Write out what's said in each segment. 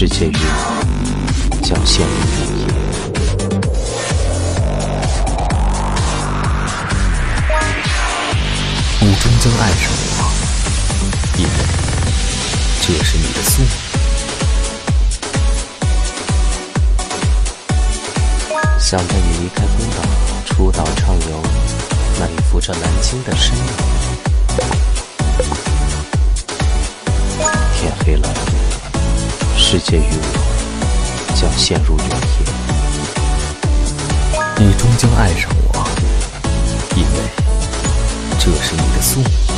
世界与我将陷入云烟。你终将爱上我，因为这是你的宿命。想带你离开孤岛，出岛畅游，那里浮着蓝鲸的身影。天黑了，世界与我将陷入永夜。你终将爱上我，因为这是你的宿命。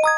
You